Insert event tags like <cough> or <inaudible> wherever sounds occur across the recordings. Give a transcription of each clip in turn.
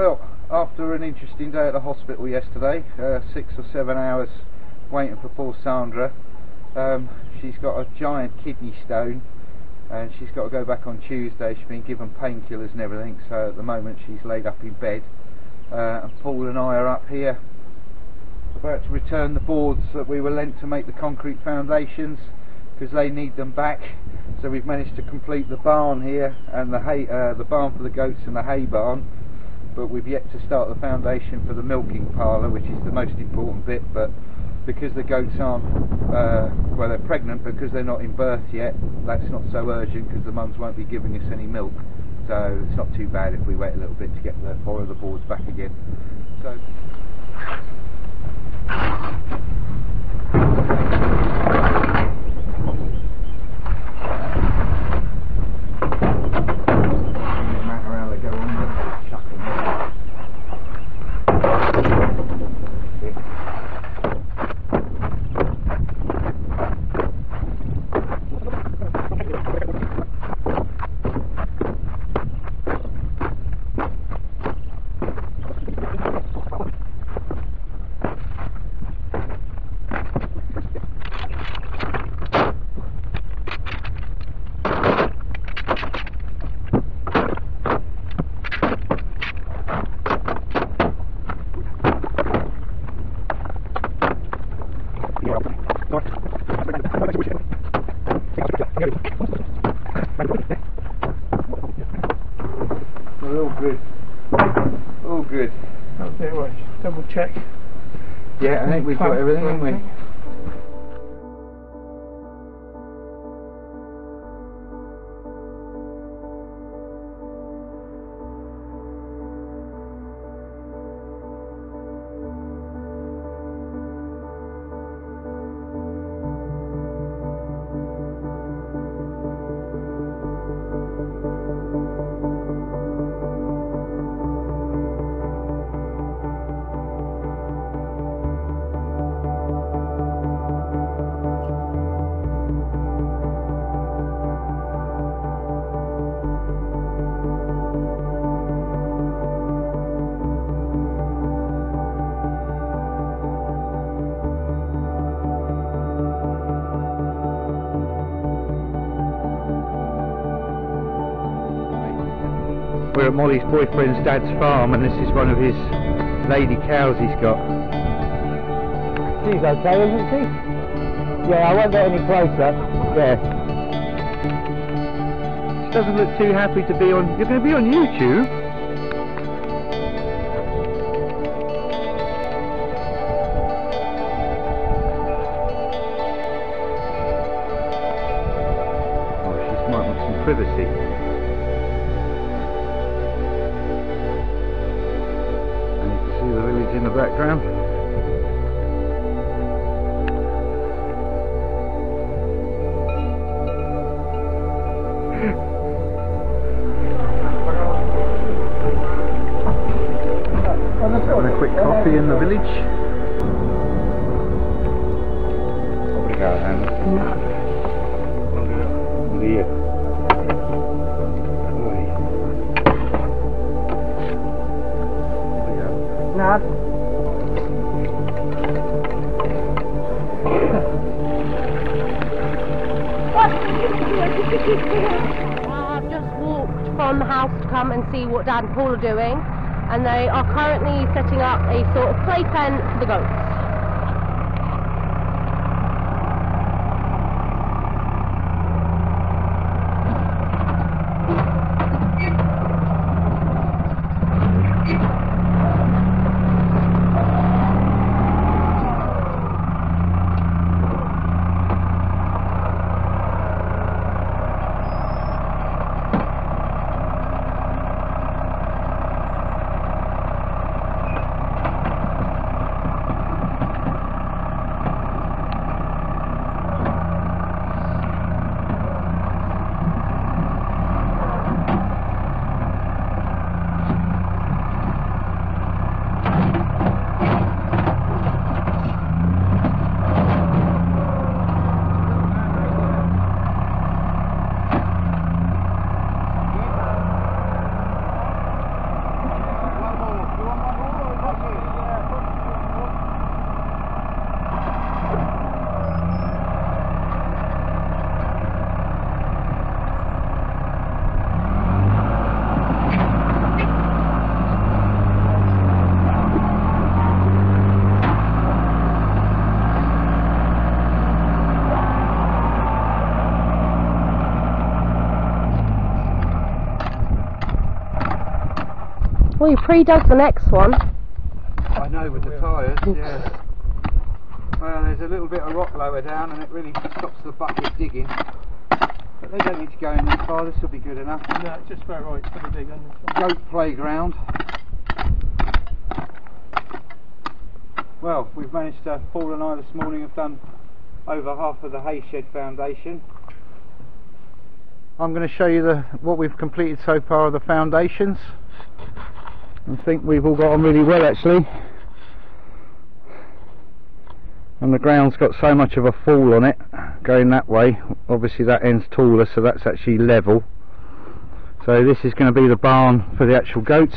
Well, after an interesting day at the hospital yesterday, uh, six or seven hours waiting for poor Sandra, um, she's got a giant kidney stone and she's got to go back on Tuesday. She's been given painkillers and everything, so at the moment she's laid up in bed. Uh, and Paul and I are up here about to return the boards that we were lent to make the concrete foundations because they need them back. So we've managed to complete the barn here and the hay, uh, the barn for the goats and the hay barn but we've yet to start the foundation for the milking parlour which is the most important bit but because the goats aren't uh, well they're pregnant because they're not in birth yet that's not so urgent because the mums won't be giving us any milk. So it's not too bad if we wait a little bit to get the four of the boards back again. So Doesn't matter how they go on, but just chuck 'em in. We're all good. All good. I'll do double check. Yeah, I think we've got everything, haven't we? Molly's boyfriend's dad's farm and this is one of his lady cows he's got. She's okay, isn't she? Yeah, I won't get any closer. Yeah. She doesn't look too happy to be on... You're going to be on YouTube? Oh, she might want some privacy. Having a quick coffee in the village. Obrigado, dia. Walked from the house to come and see what Dad and Paul are doing, and they are currently setting up a sort of playpen for the goats. Well, you pre-dug the next one. I know with the tyres, yeah. Well, there's a little bit of rock lower down and it really stops the bucket digging. But they don't need to go in that far, this will be good enough. No, it's just about right for the big on this one. Goat playground. Well, we've managed to, Paul and I this morning have done over half of the hay shed foundation. I'm going to show you the what we've completed so far of the foundations. I think we've all got on really well actually. And the ground's got so much of a fall on it going that way. Obviously that end's taller so that's actually level. So this is going to be the barn for the actual goats.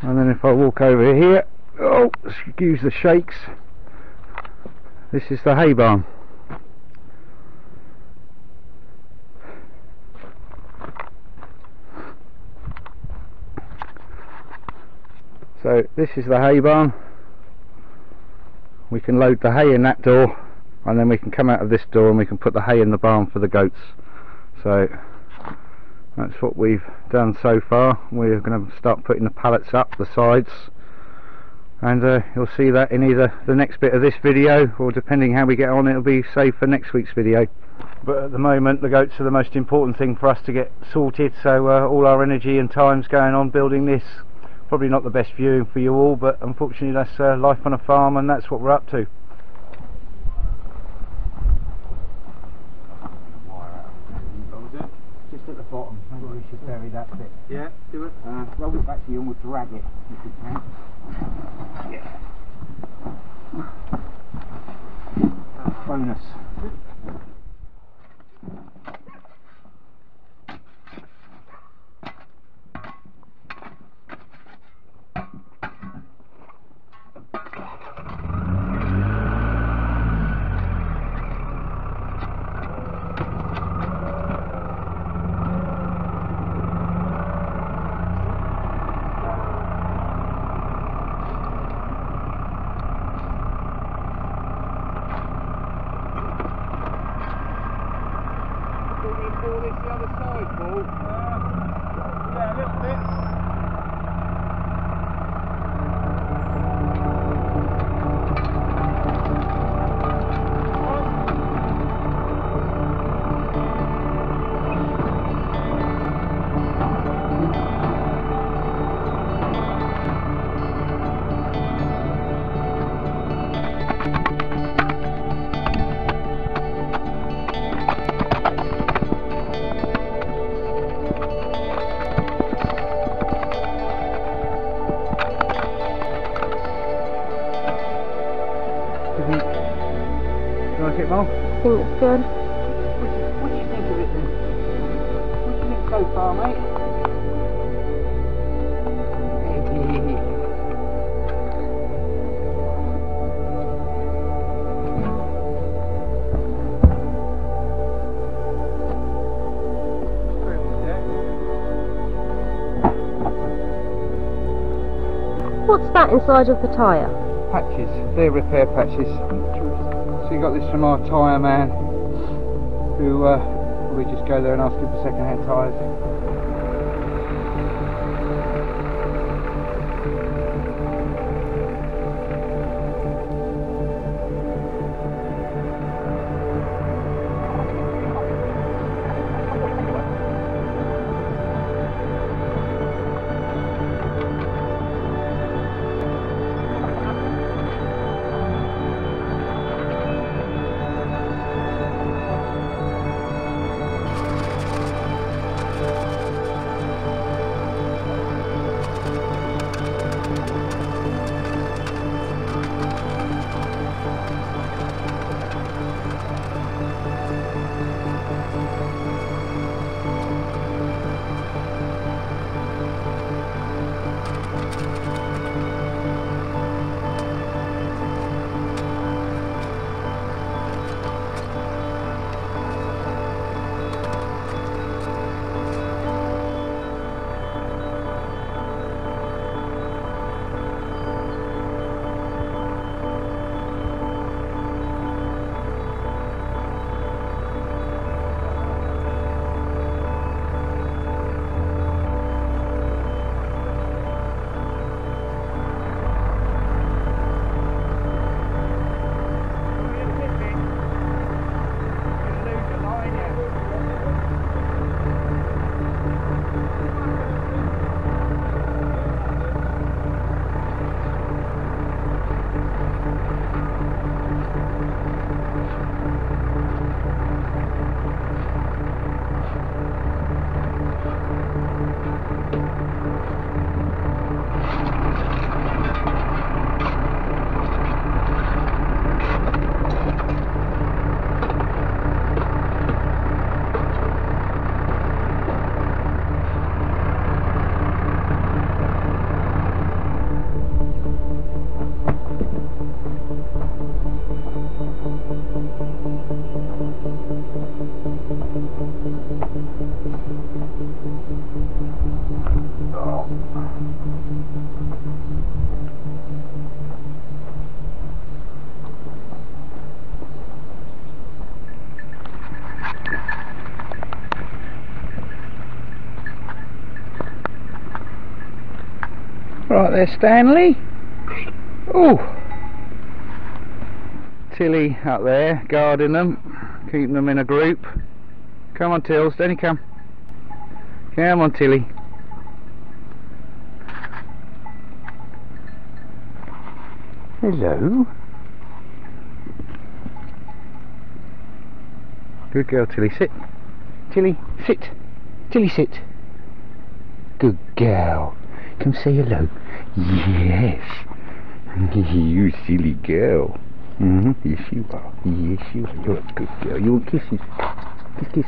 And then if I walk over here, oh, excuse the shakes. This is the hay barn. So this is the hay barn. We can load the hay in that door and then we can come out of this door and we can put the hay in the barn for the goats. So that's what we've done so far. We're going to start putting the pallets up the sides and uh, you'll see that in either the next bit of this video or depending how we get on it'll be saved for next week's video but at the moment the goats are the most important thing for us to get sorted so uh, all our energy and time's going on building this probably not the best view for you all but unfortunately that's uh, life on a farm and that's what we're up to. Just at the bottom. Maybe we should bury that bit. Yeah, do it. uh, roll it back to you and we'll drag it if we can. Yeah. Bonus so far, mate? What's that inside of the tyre? Patches, they're repair patches. So you got this from our tyre man, who uh, we just go there and ask him for second-hand tyres. Right there, Stanley. Oh. Tilly up there, guarding them, keeping them in a group. Come on, Tills, Danny, come. Come on, Tilly. Hello. Good girl, Tilly. Sit. Tilly, sit. Tilly, sit. Good girl. Come say hello. Yes. you silly girl. Mm-hmm. Yes, you are. Yes, you are. You're a good girl. You want kisses? Kiss, kiss.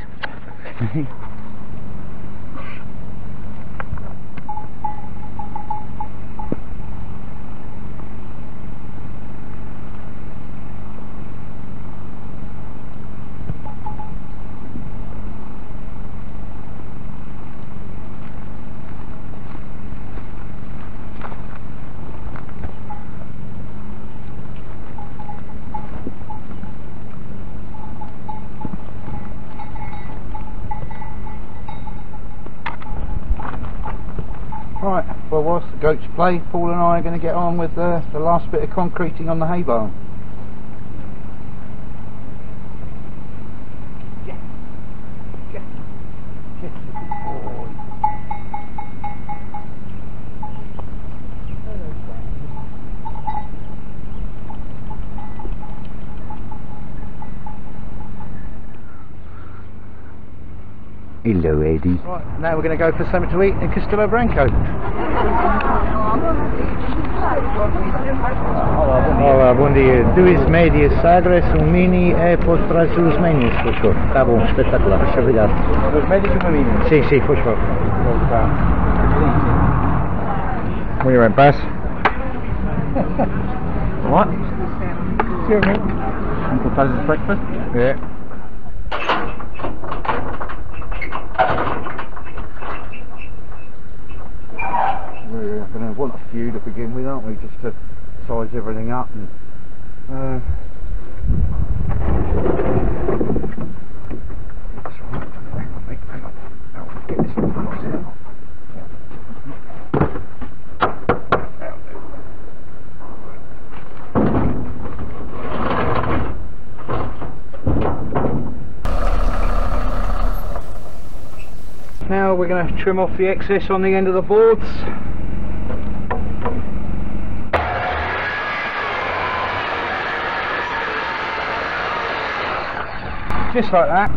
Right, well whilst the goats play, Paul and I are going to get on with uh, the last bit of concreting on the hay barn. Hello, Eddie. Right, now we're going to go for something to eat in Castelo Branco. <laughs> Olá, bom dia. Duas médias Sagres, um mini é posso trazer os menus, por favor. Tá bom, espetacular. Obrigado. Os médicos e meninas. Sim, sim, por favor. You went past. What? Uncle Taz's breakfast? Yeah. We're going to begin with, aren't we? Just to size everything up and. Uh. Now we're going to trim off the excess on the end of the boards. Just like that.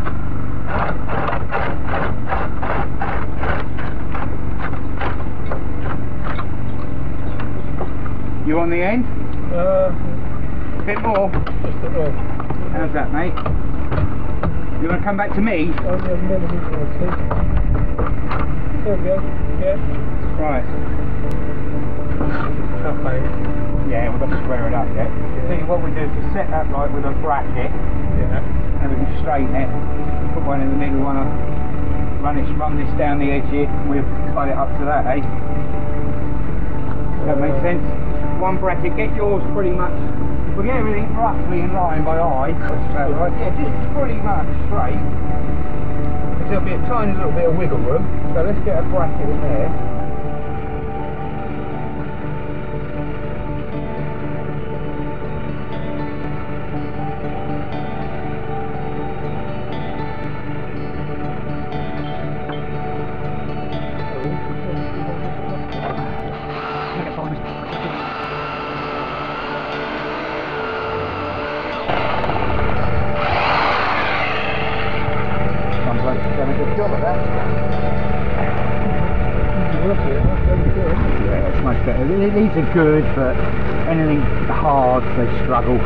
You on the end? Uh, Bit more. just a bit. more. How's that, mate? You want to come back to me? A millimetre. There we go. Yeah. Right. Okay. Yeah, we've got to square it up yet. See, what we do is we set that right with a bracket, Yeah. And we straighten it. Put one in the middle, one on. Run it, run this down the edge here. and We'll cut it up to that, eh? That makes sense? One bracket. Get yours pretty much. We'll get everything roughly in line by eye. Right. Yeah, just pretty much straight. There'll be a tiny little bit of wiggle room. So let's get a bracket in there. Yeah, it's much better. These are good, but anything hard, they struggle.